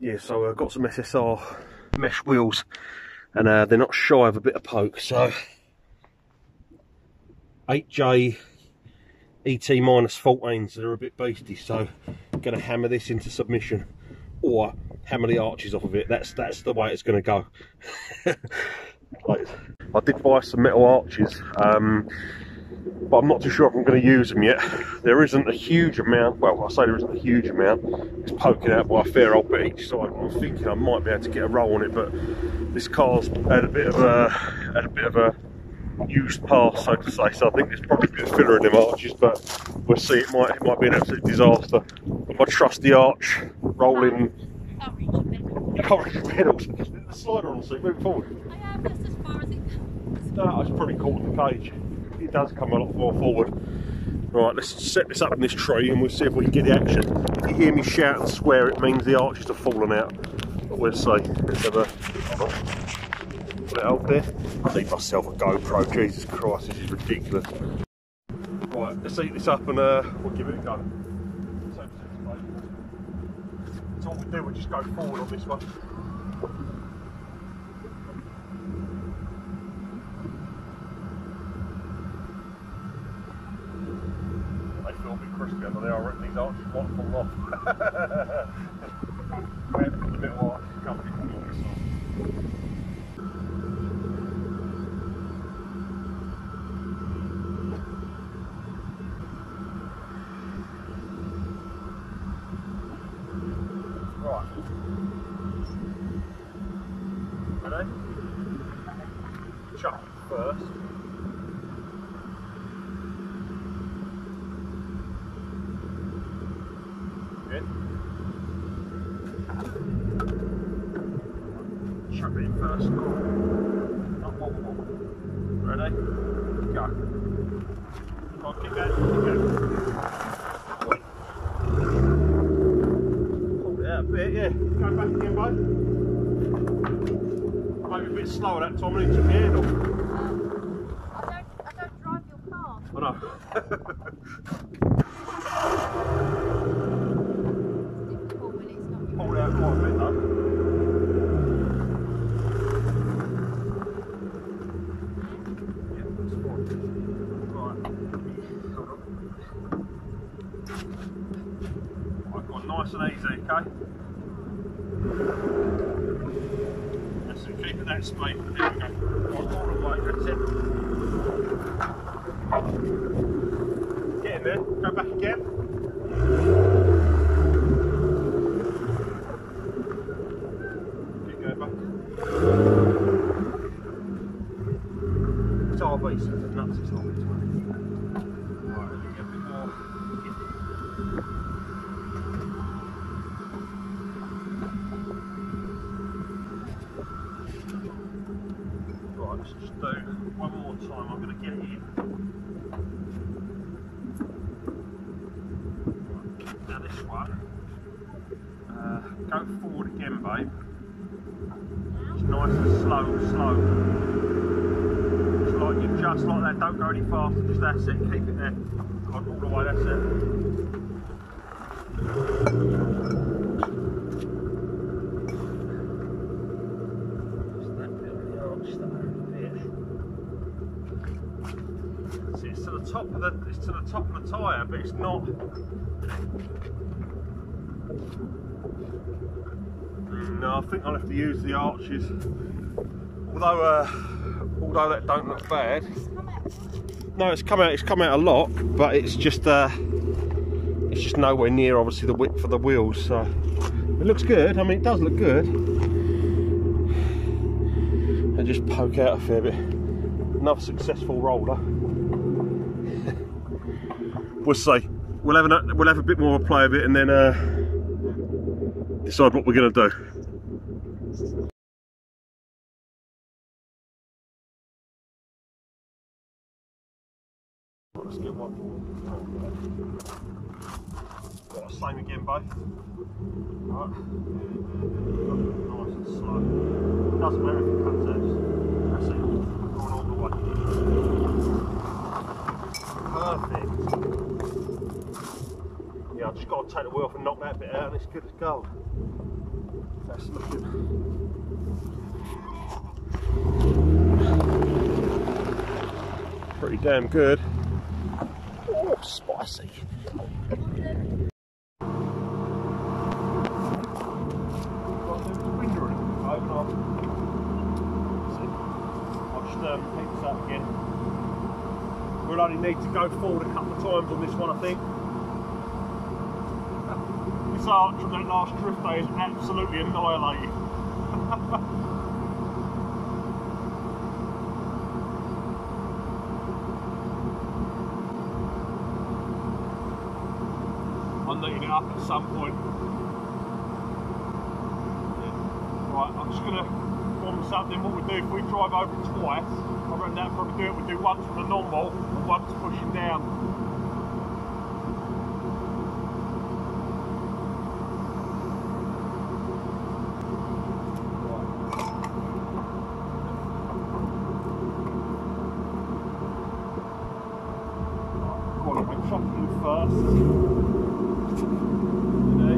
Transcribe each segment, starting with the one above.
yeah, so I've got some SSR mesh wheels and uh, they're not shy of a bit of poke. So 8J ET minus 14s, they're a bit beasty. So I'm going to hammer this into submission or hammer the arches off of it. That's that's the way it's going to go. like, I did buy some metal arches. Um, but I'm not too sure if I'm going to use them yet. There isn't a huge amount, well I say there isn't a huge amount, it's poking out by a fair old bit each side. I'm thinking I might be able to get a roll on it, but this car's had a bit of a, had a bit of a used pass, so to say, so I think there's probably a bit of filler in them arches, but we'll see, it might, it might be an absolute disaster. My trusty arch rolling... You can't reach the pedals, the slider on the seat, move forward. I am, that's as far as it goes. No, it's probably caught in the cage it does come a lot more forward. Right, let's set this up in this tree and we'll see if we can get the action. If you hear me shout and swear, it means the arches have fallen out. But we'll see. Let's have a put it out there. I need myself a GoPro. Jesus Christ, this is ridiculous. Right, let's eat this up and uh, we'll give it a go. So all we do, we just go forward on this one. feel a bit crispy under there. I bit of arch Right. Ready? Chuck first. Good. Chuck it in first. Up, wobble, wobble. Ready? Go. Come on, keep going, keep going. Hold it out a bit, yeah. Go back again, bud. Maybe a bit slower that time, I need to hand off. Um, I don't, I don't drive your car. I know. Your Pulled out quite a bit though. Yeah, that's fine. Right. Hold on. Right, go on, nice and easy, okay? That's it, keep it that speed. There we go. Right, all the way, that's it. Get in there, go back again. Keep going back. It's RB, so it's nuts, it's not it's Right, let me get a bit more. Right, let's just do one more time. I'm going to get in. Now this one. Uh, go forward again, babe. It's nice and slow, slow. Just like you, just like that. Don't go any faster. Just that's it. Keep it there. Go all the way. That's it. Just that bit of the arch there. See, it's to the top of the. It's to the top of the tyre, but it's not. No, I think I'll have to use the arches. Although, uh, although that don't look bad. No, it's come out. It's come out a lot, but it's just uh, it's just nowhere near obviously the width for the wheels. So it looks good. I mean, it does look good. And just poke out a fair bit. Another successful roller. We'll see. We'll have we'll have a bit more play of it, and then uh, decide what we're going to do. Let's get one. Same again, both. Right. Nice and slow. Doesn't matter if it comes out. That's it. Going all the way. Perfect. I've just got to take the wheel off and knock that bit out, and it's good as gold. That's looking. Pretty damn good. Oh, spicy. We'll only need to go forward a couple of times on this one, I think. Arch from that last drift day is absolutely annihilated. I'm needing it up at some point. Right, I'm just gonna warm this up. Then what we do if we drive over twice, I reckon that probably do it. We do once from the normal and once pushing down. Go on, I'm chucking you first. Okay.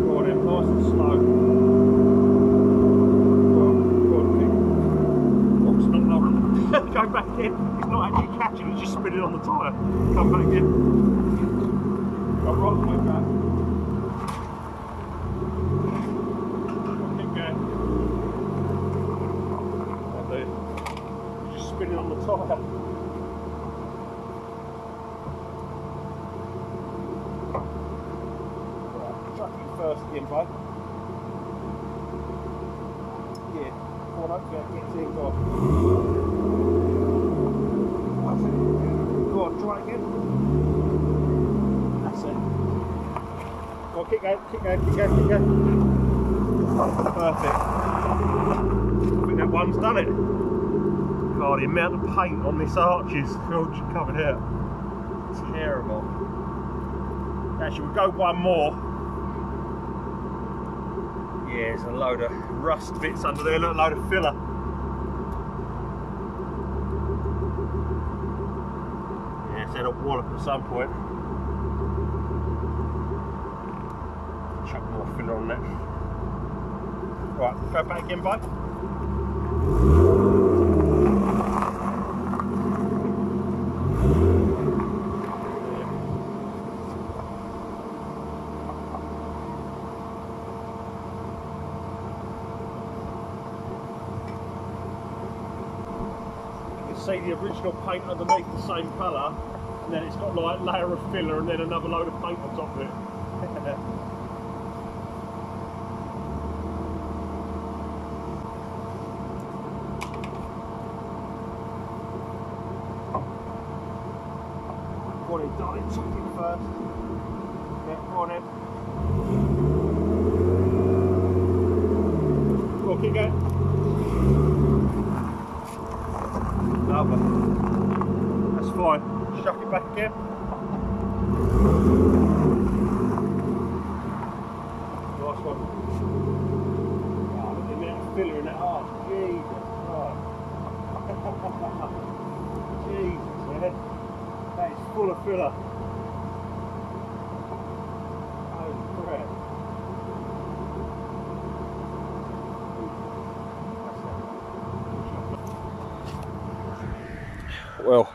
Go on, then, nice and slow. Go on, go on, kick. Oh, it's not long. Go back in. It's not actually just spinning on the tyre. Come back in. Go right the way back. Spinning on the tyre. First again. Yeah, hopefully that gets in, go. That's it. Go on, try again. That's it. Go on, keep going, keep going, keep going, keep going. Perfect. I think that one's done it. God, the amount of paint on this arch is covered here. Terrible. Actually, we'll go one more. Yeah, there's a load of rust bits under there, a load of filler. Wallop at some point. Chuck more filler on that. Right, go back again, bud. You can see the original paint underneath the same colour, and then it's got like a layer of filler and then another load of paint on top of it. Go on in, darling, chuck it first. Yeah, go on in. Go keep. Lovely. That's fine. Chuck it back again. Nice one. Oh, look at the amount of filler in that arch. Jesus Christ. Jesus, man. That is full of filler. Well,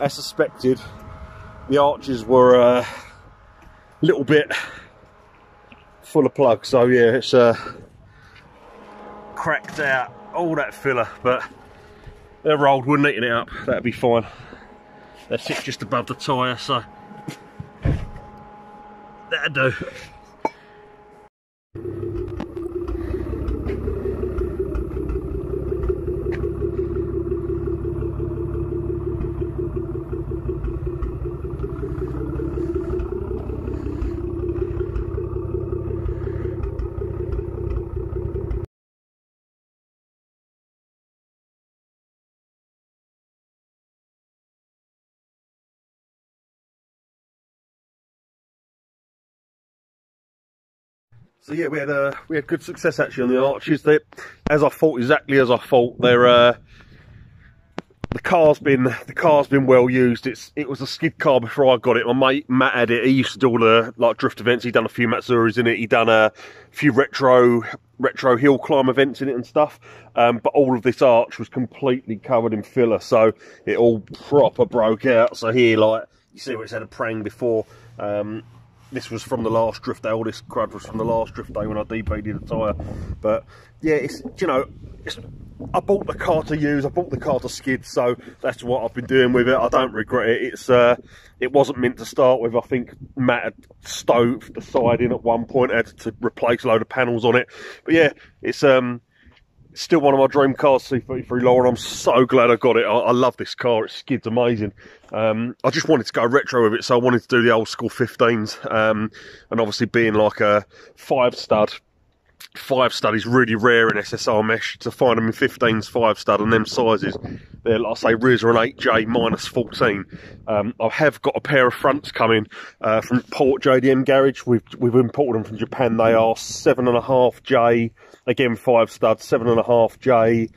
as suspected, the arches were a little bit full of plug, so yeah, it's uh, cracked out all that filler, but they're rolled, we're neating it up, that'd be fine. They sit just above the tyre, so that'd do. So yeah, we had uh, we had good success actually on the arches. They, as I thought, exactly as I thought. They're uh, the car's been the car's been well used. It's it was a skid car before I got it. My mate Matt had it. He used to do all the like drift events. He'd done a few Matsuris in it. He'd done a few retro retro hill climb events in it and stuff. Um, but all of this arch was completely covered in filler, so it all proper broke out. So here, like you see, where it's had a prang before. Um, this was from the last drift day. All this crud was from the last drift day when I depainted the tyre. But yeah, it's you know, it's, I bought the car to use. I bought the car to skid, so that's what I've been doing with it. I don't regret it. It's uh, it wasn't meant to start with. I think Matt had stoved the side in at one point, had to replace a load of panels on it. But yeah, it's um still one of my dream cars, C33 Laurel. I'm so glad I got it. I, I love this car. It skids amazing. Um, I just wanted to go retro with it, so I wanted to do the old school 15s. Um, and obviously being like a five stud, five stud is really rare in SSR mesh to find them in 15s five stud and them sizes. They're, like I say, RZA and 8J minus 14. Um, I have got a pair of fronts coming uh, from Port JDM Garage. We've we've imported them from Japan. They are seven and a half J, again five stud, seven and a half J,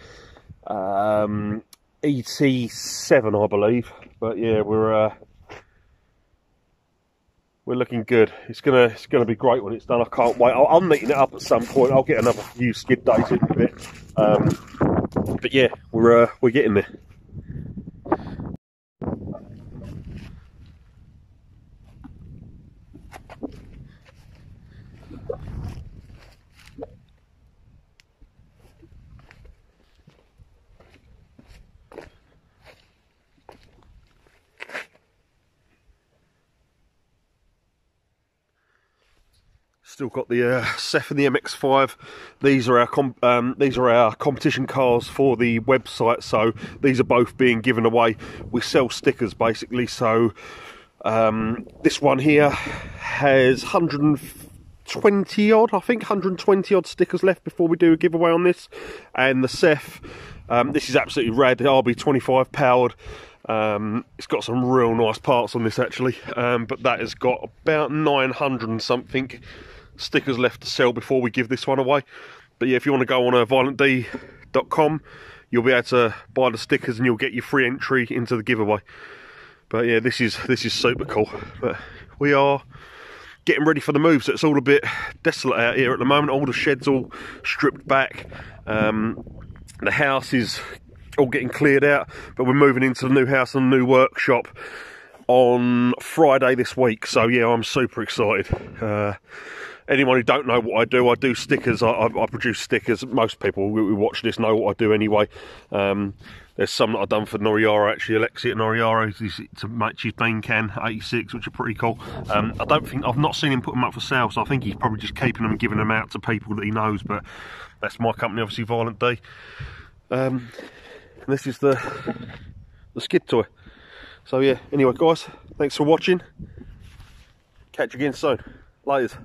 um, ET7, I believe. But yeah, we're. Uh, we're looking good. It's gonna it's gonna be great when it's done. I can't wait. I'll, I'm meeting it up at some point. I'll get another few skid days in a bit. Um, but yeah, we're uh, we're getting there. Still got the uh, and the MX-5. These are our um, these are our competition cars for the website. So these are both being given away. We sell stickers basically. So um, this one here has 120 odd, I think 120 odd stickers left before we do a giveaway on this. And the Ceph, um, this is absolutely rad. RB25 powered. Um, it's got some real nice parts on this actually, um, but that has got about 900 and something stickers left to sell before we give this one away. But yeah, if you want to go on uh, violentd.com, you'll be able to buy the stickers and you'll get your free entry into the giveaway. But yeah, this is this is super cool. But we are getting ready for the move, so it's all a bit desolate out here at the moment. All the sheds all stripped back. Um, the house is all getting cleared out, but we're moving into the new house and new workshop on Friday this week. So yeah, I'm super excited. Uh, anyone who don't know what I do, I do stickers. I, I, I produce stickers. Most people who watch this know what I do anyway. Um, there's some that I've done for Noriara actually. Alexia Noriara to make his main can 86, which are pretty cool. Um, I don't think I've not seen him put them up for sale, so I think he's probably just keeping them and giving them out to people that he knows. But that's my company, obviously Violent D. Um, this is the the skid toy. So yeah. Anyway, guys, thanks for watching. Catch you again soon. Laters.